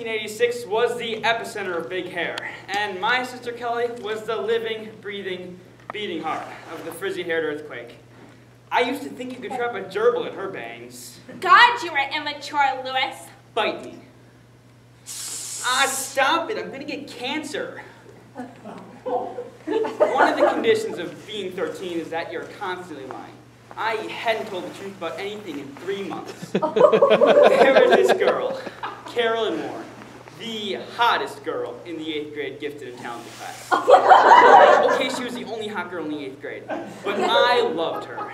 1986 was the epicenter of big hair, and my sister Kelly was the living, breathing, beating heart of the frizzy-haired earthquake. I used to think you could trap a gerbil in her bangs. God, you're immature, Lewis. Bite me. Ah, stop it. I'm going to get cancer. One of the conditions of being 13 is that you're constantly lying. I hadn't told the truth about anything in three months. there was this girl, Carolyn Moore, the hottest girl in the eighth grade gifted and talented class. okay, she was the only hot girl in the eighth grade, but I loved her.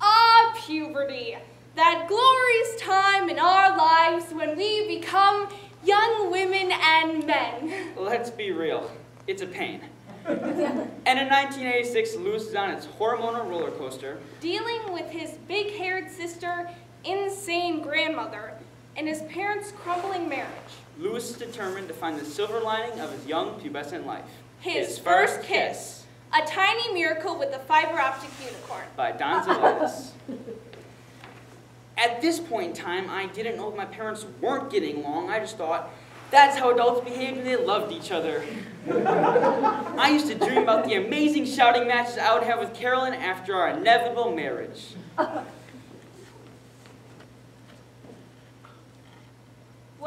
Ah, puberty. That glorious time in our lives when we become young women and men. Let's be real, it's a pain. and in 1986, Lewis is on its hormonal roller coaster. Dealing with his big-haired sister, insane grandmother, and his parents' crumbling marriage. Lewis is determined to find the silver lining of his young pubescent life. His, his first, first kiss. kiss. A tiny miracle with a fiber optic unicorn. By Don Zolidis. At this point in time, I didn't know my parents weren't getting along. I just thought, that's how adults behaved when they loved each other. I used to dream about the amazing shouting matches I would have with Carolyn after our inevitable marriage.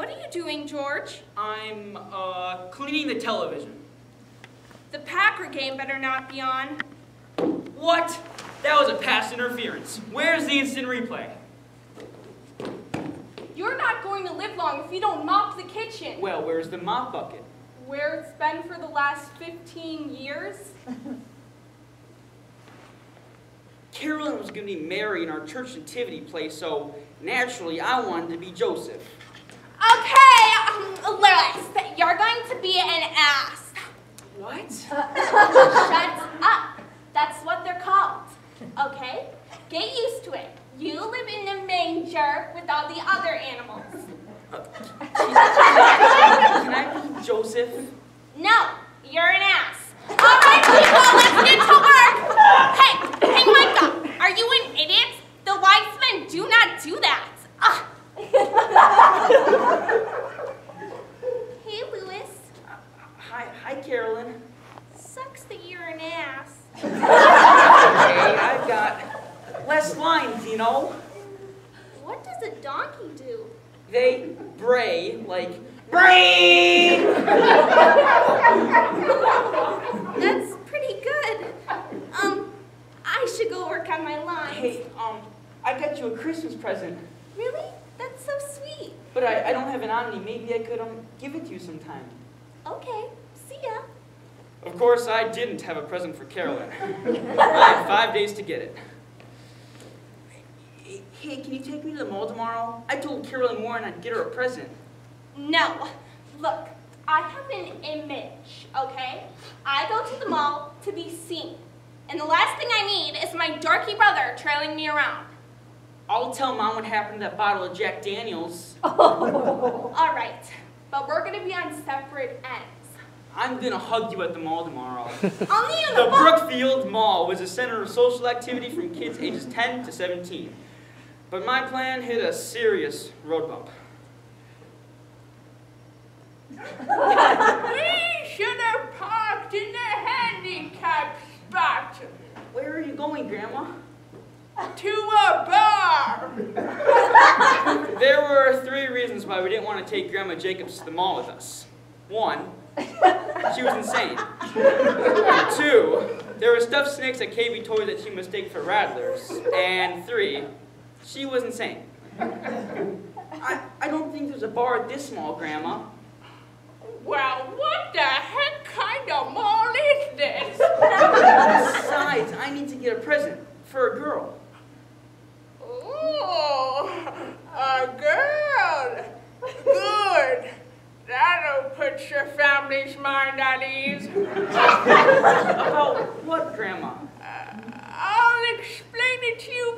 What are you doing, George? I'm, uh, cleaning the television. The Packer game better not be on. What? That was a pass interference. Where's the instant replay? You're not going to live long if you don't mop the kitchen. Well, where's the mop bucket? Where it's been for the last 15 years. Carolyn was going to be Mary in our church nativity play, so naturally I wanted to be Joseph. Okay, um, Lewis, you're going to be an ass. What? Shut up. That's what they're called. Okay? Get used to it. You live in the manger with all the other animals. Uh, can I be Joseph? No, you're an ass. All right, people, let's get to work. Hey, hey, Micah, are you an idiot? The wise men do not do that. Ah. hey, Lewis. Uh, hi, hi, Carolyn. Sucks that you're an ass. hey, I've got less lines, you know? What does a donkey do? They bray like, bray! That's pretty good. Um, I should go work on my lines. Hey, um, I got you a Christmas present. Really? That's so sweet. But I, I don't have an Omni. Maybe I could um give it to you sometime. Okay. See ya. Of course, I didn't have a present for Carolyn. I had five days to get it. Hey, can you take me to the mall tomorrow? I told Carolyn Warren I'd get her a present. No. Look, I have an image, okay? I go to the mall to be seen. And the last thing I need is my dorky brother trailing me around. I'll tell Mom what happened to that bottle of Jack Daniels. Oh. All right, but we're going to be on separate ends. I'm gonna hug you at the mall tomorrow. You the, the Brookfield Mall was a center of social activity from kids ages 10 to 17. But my plan hit a serious road bump. we should have parked in the handicap spot. Where are you going, Grandma? To a bar. there were three reasons why we didn't want to take Grandma Jacobs to the mall with us. One, she was insane. Two, there were stuffed snakes at KB Toys that she mistook for rattlers. And three, she was insane. I, I don't think there's a bar this small, Grandma. Well, what the heck kind of mall is this? Besides, I need to get a present for a girl. Oh, a girl. Good. That'll put your family's mind at ease. About what, Grandma? Uh, I'll explain it to you when I'm drunk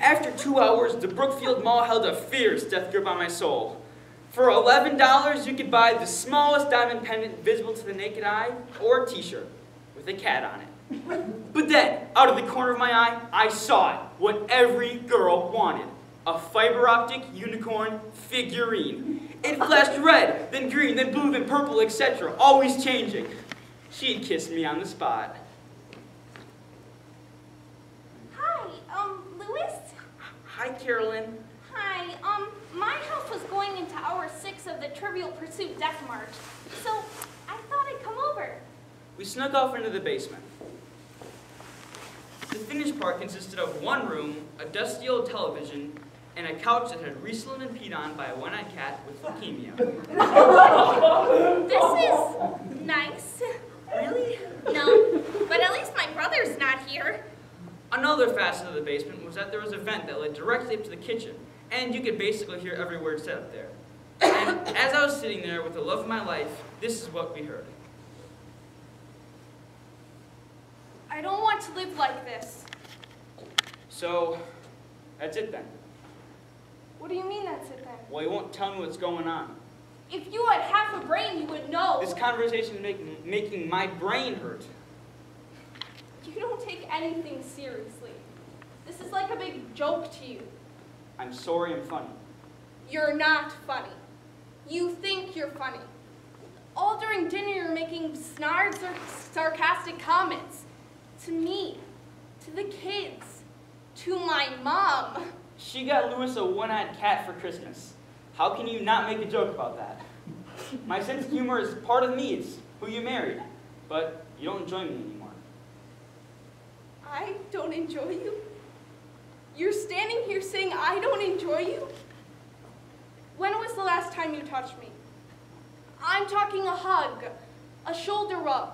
After two hours, the Brookfield Mall held a fierce death grip on my soul. For $11, you could buy the smallest diamond pendant visible to the naked eye, or a t-shirt with a cat on it. But then, out of the corner of my eye, I saw it. What every girl wanted. A fiber optic unicorn figurine. It flashed red, then green, then blue, then purple, etc. Always changing. She'd kiss me on the spot. Hi, um, Louis? Hi, Carolyn. Hi, um, my house was going into hour six of the Trivial Pursuit Death March, so I thought I'd come over. We snuck off into the basement. The finished part consisted of one room, a dusty old television, and a couch that had recently been peed on by a one-eyed cat with leukemia. This is nice. Really? No, but at least my brother's not here. Another facet of the basement was that there was a vent that led directly up to the kitchen, and you could basically hear every word said up there. And as I was sitting there with the love of my life, this is what we heard. I don't want to live like this. So, that's it then. What do you mean that's it then? Well, you won't tell me what's going on. If you had half a brain, you would know. This conversation is making, making my brain hurt. You don't take anything seriously. This is like a big joke to you. I'm sorry I'm funny. You're not funny. You think you're funny. All during dinner, you're making snark or sarcastic comments. To me, to the kids, to my mom. She got Lewis a one-eyed cat for Christmas. How can you not make a joke about that? My sense of humor is part of me. It's who you married. But you don't enjoy me anymore. I don't enjoy you? You're standing here saying I don't enjoy you? When was the last time you touched me? I'm talking a hug, a shoulder rub,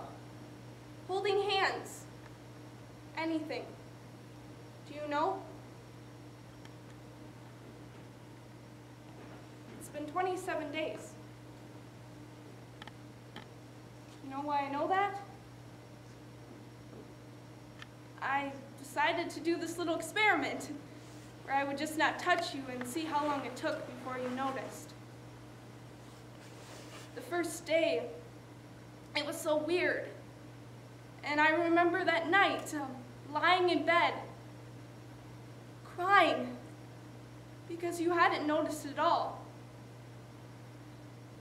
holding hands, anything. Do you know? It's been 27 days. You know why I know that? I decided to do this little experiment where I would just not touch you and see how long it took before you noticed. The first day, it was so weird. And I remember that night, um, lying in bed, crying because you hadn't noticed at all.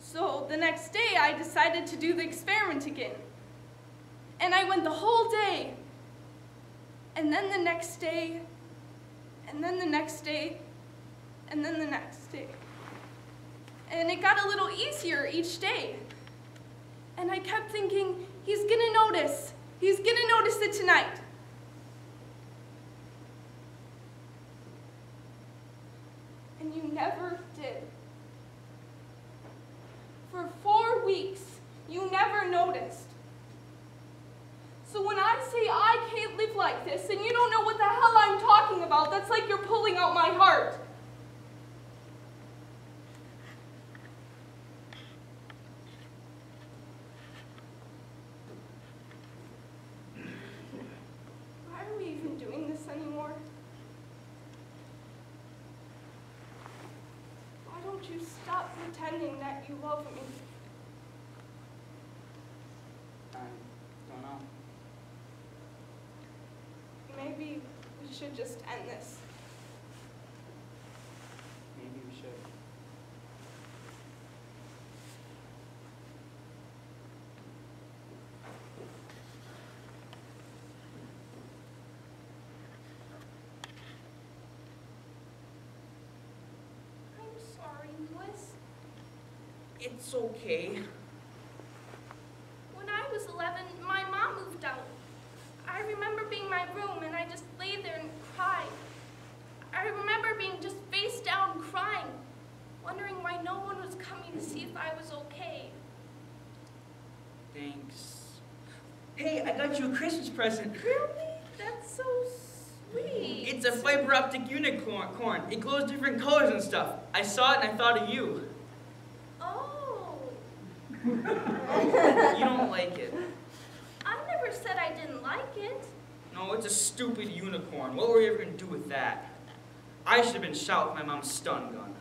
So the next day, I decided to do the experiment again. And I went the whole day and then the next day, and then the next day, and then the next day. And it got a little easier each day. And I kept thinking, he's gonna notice. He's gonna notice it tonight. And you never did. For four weeks, you never noticed. So when I say I can't live like this and you don't know what the hell I'm talking about, that's like you're pulling out my heart. Why are we even doing this anymore? Why don't you stop pretending that you love me? I don't know. Maybe we should just end this. Maybe we should. I'm sorry, Louis. It's okay. When I was 11, my mom moved out. I remember being in my room and I just lay there and cried. I remember being just face down crying, wondering why no one was coming to see if I was okay. Thanks. Hey, I got you a Christmas present. Really? That's so sweet. It's a fiber optic unicorn. corn. It glows different colors and stuff. I saw it and I thought of you. Oh, You don't like it. I never said I didn't like it. No, it's a stupid unicorn. What were you ever gonna do with that? I should have been shot with my mom's stun gun.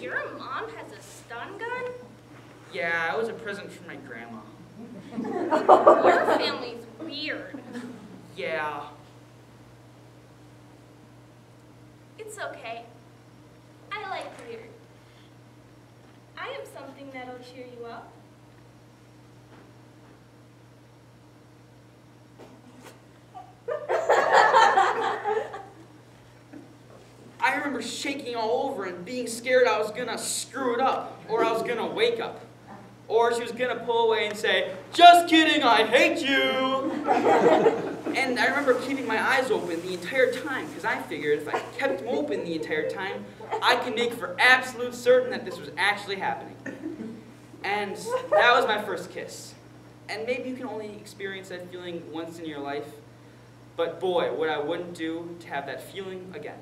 Your mom has a stun gun? Yeah, it was a present from my grandma. Your family's weird. Yeah. It's okay. I like weird. I am something that'll cheer you up. Shaking all over and being scared I was gonna screw it up, or I was gonna wake up. Or she was gonna pull away and say, Just kidding, I hate you! and I remember keeping my eyes open the entire time, because I figured if I kept them open the entire time, I could make for absolute certain that this was actually happening. And that was my first kiss. And maybe you can only experience that feeling once in your life, but boy, what I wouldn't do to have that feeling again.